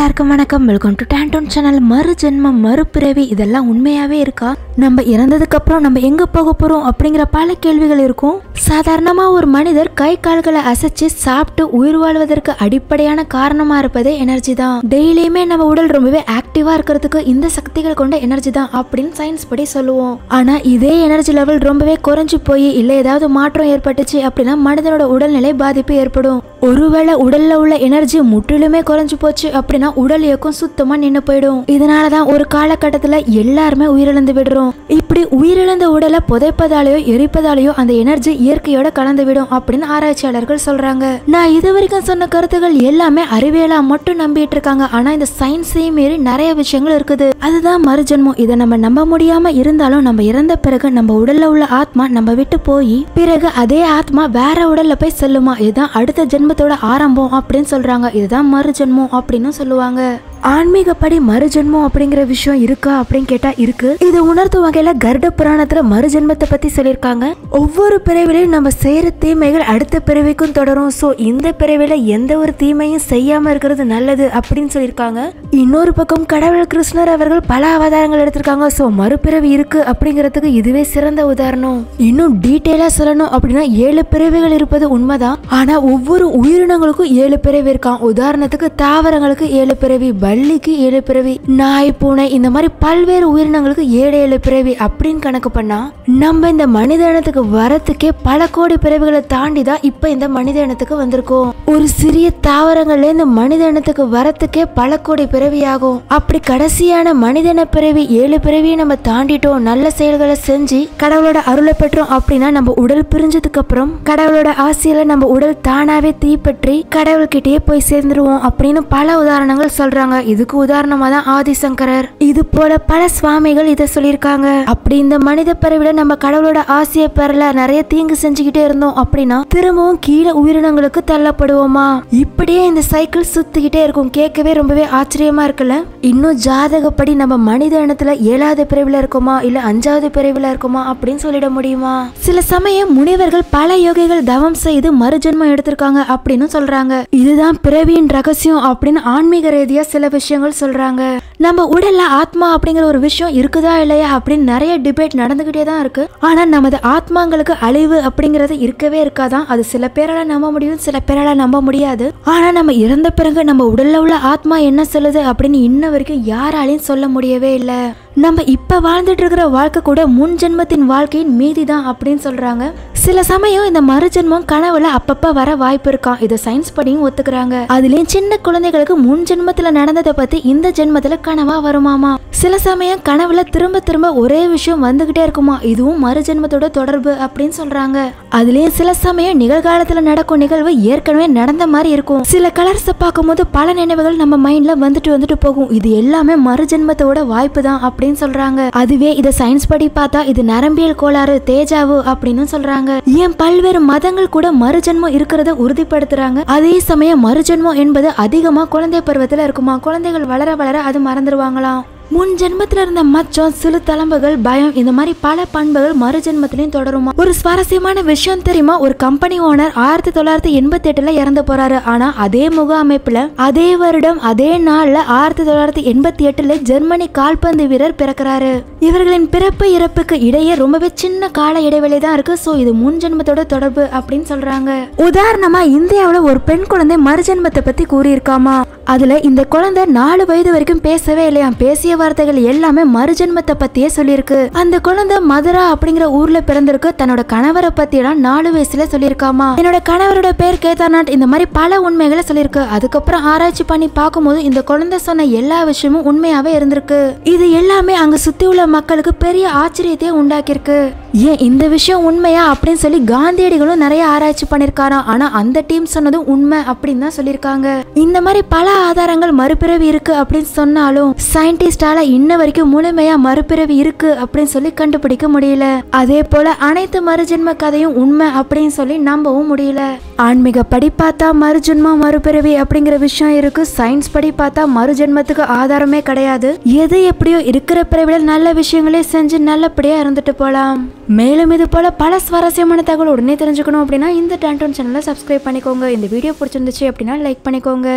எல்லாருக்கும் வணக்கம். Welcome to டேண்டோன் channel மறு ஜென்மம் மறுபிறவி இதெல்லாம் உண்மையாவே இருக்கா? நம்ம இறந்ததுக்கு அப்புறம் நம்ம எங்க போக போறோம் அப்படிங்கிற பல கேள்விகள் இருக்கும். சாதாரணமா ஒரு மனிதர் கை கால்களை அசைச்சு சாப்பிட்டு உயிர் வாழ்வதற்கு அடிப்படையான காரணமா இருப்பதே எனர்ஜி தான். டெய்லியுமே நம்ம உடல் ரொம்பவே ஆக்டிவா இருக்கிறதுக்கு இந்த சக்திகள் கொண்ட எனர்ஜி தான் அப்படின்னு சயின்ஸ் படி சொல்லுவோம். ஆனா இதே எனர்ஜி லெவல் ரொம்பவே குறைஞ்சு போய் இல்ல ஏதாவது மாற்றம் ஏற்பட்டுச்சு அப்படின்னா மனிதனோட உடல்நிலை பாதிப்பு ஏற்படும். ஒருவேளை உடல்ல உள்ள எனர்ஜி முற்றிலுமே குறைஞ்சு போச்சு அப்படின்னா உடல் இயக்கம் சுத்தமா நின்று போயிடும். இதனாலதான் ஒரு காலகட்டத்துல எல்லாருமே உயிரிழந்து விடுறோம். இப்படி உயிரிழந்த உடலை புதைப்பதாலேயோ எரிப்பதாலேயோ அந்த எனர்ஜி இயற்கையோட கலந்து விடும் அப்படின்னு ஆராய்ச்சியாளர்கள் சொல்றாங்க. நான் இது வரைக்கும் சொன்ன கருத்துகள் எல்லாமே அறிவியலா மட்டும் நம்பிட்டு இருக்காங்க. ஆனா இந்த சயின்ஸையும் மீறி நிறைய விஷயங்கள் இருக்குது. அதுதான் மறுஜென்மம். இதை நம்ம நம்ப முடியாம இருந்தாலும் நம்ம இறந்த பிறகு நம்ம உடல்ல உள்ள ஆத்மா நம்ம விட்டு போய் பிறகு அதே ஆத்மா வேற உடல்ல போய் செல்லுமா? இதுதான் அடுத்த குடும்பத்தோட ஆரம்பம் அப்படின்னு சொல்றாங்க. இதுதான் மறுஜென்மம் அப்படின்னு சொல்லுவாங்க. ஆன்மீகப்படி மறுஜென்மம் அப்படிங்கிற விஷயம் இருக்கா அப்படின்னு கேட்டா இருக்கு. இது உணர்த்தும் வகையில கருட புராணத்துல மறுஜென்மத்தை பத்தி சொல்லியிருக்காங்க. ஒவ்வொரு பிறவிலையும் நம்ம செய்யற தீமைகள் அடுத்த பிறவிக்கும் தொடரும். சோ இந்த பிறவில எந்த ஒரு தீமையும் செய்யாம இருக்கிறது நல்லது அப்படின்னு சொல்லியிருக்காங்க. இன்னொரு பக்கம் கடவுள் கிருஷ்ணர் அவர்கள் பல அவதாரங்கள் எடுத்திருக்காங்க. சோ மறுபிறவி இருக்கு அப்படிங்கிறதுக்கு இதுவே சிறந்த உதாரணம். இன்னும் டீட்டெயிலா சொல்லணும் அப்படின்னா ஏழு பிறவிகள் இருப்பது உண்மைதான். ஆனா ஒவ்வொரு உயிரினங்களுக்கும் ஏழு பிறவி இருக்கான் உதாரணத்துக்கு தாவரங்களுக்கு ஏழு பிறவி வள்ளிக்கு ஏழு பிறவி நாய் பூனை இந்த மாதிரி பல்வேறு உயிரினங்களுக்கு ஏழு ஏழு பிறவி அப்படின்னு கணக்கு பண்ணா நம்ம இந்த மனித இனத்துக்கு வரத்துக்கே பல கோடி பிறவிகளை தாண்டி தான் இப்ப இந்த மனித இனத்துக்கு வந்திருக்கோம். ஒரு சிறிய தாவரங்கள்ல இந்த மனித இனத்துக்கு வரத்துக்கே பல கோடி பிறவி ஆகும் அப்படி கடைசியான மனிதன பிறவி ஏழு பிறவியை நம்ம தாண்டிட்டோம். நல்ல செயல்களை செஞ்சு கடவுளோட அருளை பெற்றோம் அப்படின்னா நம்ம உடல் பிரிஞ்சதுக்கு அப்புறம் கடவுளோட ஆசையில நம்ம உடல் தானாவே தீப்பற்றி கடவுள்கிட்டயே போய் சேர்ந்துருவோம் அப்படின்னு பல உதாரணங்கள் சொல்றாங்க. இதுக்கு உதாரணமா தான் ஆதிசங்கரர். இது போல பல சுவாமிகள் இதை சொல்லியிருக்காங்க. அப்படி இந்த மனித பறவையில நம்ம கடவுளோட ஆசையை பெறல நிறைய தீங்கு செஞ்சுக்கிட்டே இருந்தோம் அப்படின்னா திரும்பவும் கீழே உயிரினங்களுக்கு தள்ளப்படுவோமா? இப்படியே இந்த சைக்கிள் சுத்திக்கிட்டே இருக்கும். கேட்கவே ரொம்பவே ஆச்சரியமா இருக்குல்ல? இன்னும் ஜாதகப்படி நம்ம மனித இனத்துல ஏழாவது பிறவில இருக்கோமா? இல்ல அஞ்சாவது பிறவில இருக்கோமா? அப்படின்னு சொல்லிட முடியுமா? சில சமயம் முனிவர்கள் பல யோகிகள் தவம் செய்து மறுஜென்மம் எடுத்திருக்காங்க அப்படின்னு சொல்றாங்க. இதுதான் பிறவியின் ரகசியம் அப்படின்னு ஆன்மீக ரீதியா சில விஷயங்கள் சொல்கிறாங்க நம்ம உடல்ல ஆத்மா அப்படிங்கிற ஒரு விஷயம் இருக்குதா இல்லையா அப்படின்னு நிறைய டிபேட் நடந்துகிட்டே தான் இருக்கு. ஆனா நமது ஆத்மாங்களுக்கு அழிவு அப்படிங்கிறது இருக்கவே இருக்காதான். அது சில பேரால நம்ப முடியும் சில பேரால நம்ப முடியாது. ஆனா நம்ம இறந்த பிறகு நம்ம உடல்ல உள்ள ஆத்மா என்ன சொல்லுது அப்படின்னு இன்ன வரைக்கும் யாராலையும் சொல்ல முடியவே இல்லை. நம்ம இப்போ வாழ்ந்துட்டு இருக்கிற வாழ்க்கை கூட முன் ஜென்மத்தின் வாழ்க்கையின் மீதி தான் அப்படின்னு சொல்கிறாங்க சில சமயம் இந்த மறுஜென்மம் கனவுல அப்பப்போ வர வாய்ப்பு இருக்காம். இதை சயின்ஸ் படியும் ஒத்துக்கிறாங்க. அதுலேயும் சின்ன குழந்தைகளுக்கு முன் ஜென்மத்தில் நடந்ததை பற்றி இந்த ஜென்மத்தில் கனவா வருமாமா? சில சமயம் கனவுல திரும்ப திரும்ப ஒரே விஷயம் வந்துகிட்டே இருக்குமா? இதுவும் மறுஜென்மத்தோட தொடர்பு அப்படின்னு சொல்றாங்க. அதுலயும் சில சமயம் நிகழ்காலத்துல நடக்கும் நிகழ்வு ஏற்கனவே நடந்த மாதிரி இருக்கும். சில கலர்ஸை பார்க்கும்போது பல நினைவுகள் நம்ம மைண்ட்ல வந்துட்டு வந்துட்டு போகும். இது எல்லாமே மறுஜென்மத்தோட வாய்ப்பு தான் அப்படின்னு சொல்றாங்க. அதுவே இதை சயின்ஸ் படி பார்த்தா இது நரம்பியல் கோளாறு தேஜாவு அப்படின்னு சொல்றாங்க. ஏன் பல்வேறு மதங்கள் கூட மறுஜென்மம் இருக்கிறத உறுதிப்படுத்துறாங்க? அதே சமயம் மறுஜென்மம் என்பது அதிகமா குழந்தை பருவத்துல இருக்குமா? குழந்தைகள் வளர வளர அது மறந்துடுவாங்களாம் முன் ஜென்மத்தில் இருந்த மச்சம் சிறு தளம்புகள் பயம் இந்த மாதிரி பல பண்புகள் மறு ஜென்மத்திலையும் தொடருமா? ஒரு சுவாரஸ்யமான விஷயம் தெரியுமா? ஒரு கம்பெனி ஓனர் ஆயிரத்தி தொள்ளாயிரத்தி எண்பத்தி எட்டுல இறந்து போறாரு. ஆனா அதே முக அமைப்புல அதே வருடம் அதே நாள்ல ஆயிரத்தி தொள்ளாயிரத்தி எண்பத்தி எட்டுல ஜெர்மனி கால்பந்து வீரர் பிறக்கிறாரு. இவர்களின் பிறப்பு இறப்புக்கு இடையே ரொம்பவே சின்ன கால இடைவெளி தான் இருக்கு. சோ இது முன் ஜென்மத்தோட தொடர்பு அப்படின்னு சொல்றாங்க. உதாரணமா இந்தியாவில் ஒரு பெண் குழந்தை மறுஜென்மத்தை பத்தி கூறியிருக்காமா? அதுல இந்த குழந்தை நாலு வயது வரைக்கும் பேசவே இல்லையாம் பேசிய வார்த்தைகள் எல்லாமே மறுஜென்மத்தை பத்தியே சொல்லியிருக்கு. அந்த குழந்தை மதுரா அப்படிங்கிற ஊர்ல பிறந்திருக்கு. தன்னோட கணவரை பத்தி எல்லாம் நாலு வயசுல சொல்லியிருக்காமா? என்னோட கணவரோட பேர் கேதார்நாத். இந்த மாதிரி பல உண்மைகளை சொல்லியிருக்கு. அதுக்கப்புறம் ஆராய்ச்சி பண்ணி பார்க்கும்போது இந்த குழந்தை சொன்ன எல்லா விஷயமும் உண்மையாவே இருந்திருக்கு. இது எல்லாமே அங்க சுத்தி உள்ள மக்களுக்கு பெரிய ஆச்சரியத்தையே உண்டாக்கியிருக்கு. ஏன் இந்த விஷயம் உண்மையா அப்படின்னு சொல்லி காந்தியடிகளும் நிறைய ஆராய்ச்சி பண்ணிருக்காராம். ஆனா அந்த டீம் சொன்னதும் உண்மை அப்படின்னு தான் சொல்லியிருக்காங்க. இந்த மாதிரி பல ஆதாரங்கள் மறுபிறவி இருக்கு அப்படின்னு சொன்னாலும் சயின்டிஸ்டால இன்ன வரைக்கும் முழுமையா மறுபிறவி இருக்கு அப்படின்னு சொல்லி கண்டுபிடிக்க முடியல. அதே போல அனைத்து மறுஜென்ம கதையும் உண்மை அப்படின்னு சொல்லி நம்பவும் முடியல. ஆன்மீக படி பார்த்தா மறுஜென்மம் மறுபிறவி அப்படிங்கிற விஷயம் இருக்கு. சயின்ஸ் படி பார்த்தா மறுஜென்மத்துக்கு ஆதாரமே கிடையாது. எது எப்படியோ இருக்கிற பிறவில நல்ல விஷயங்களே செஞ்சு நல்லபடியா இருந்துட்டு போலாம். மேலும் இது போல பல சுவாரஸ்யமான தகவல் உடனே தெரிஞ்சுக்கணும் அப்படின்னா இந்த டேண்டோன் சேனலை சப்ஸ்கிரைப் பண்ணிக்கோங்க. இந்த வீடியோ பிடிச்சிருந்துச்சு அப்படின்னா லைக் பண்ணிக்கோங்க.